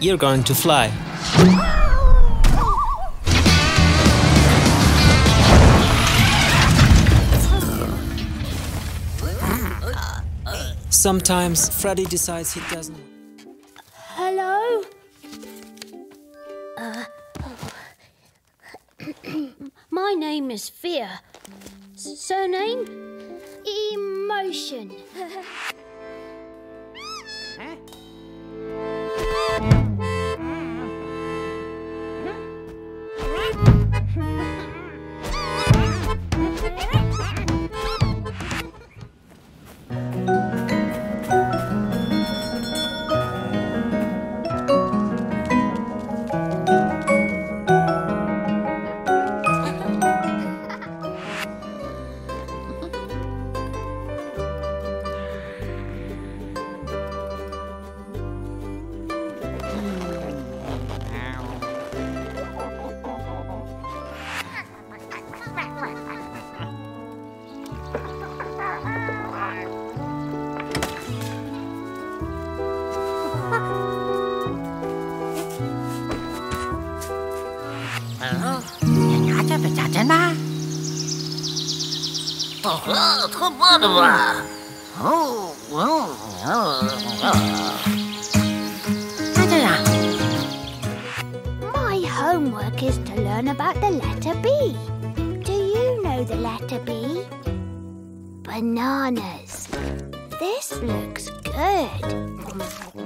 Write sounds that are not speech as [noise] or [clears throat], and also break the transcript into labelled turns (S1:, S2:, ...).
S1: You're going to fly. Sometimes Freddy decides he doesn't.
S2: Hello? Uh, [clears throat] my name is Fear. S- surname? Emotion. [laughs] My homework is to learn about the letter B. Do you know the letter B? Bananas. This looks good.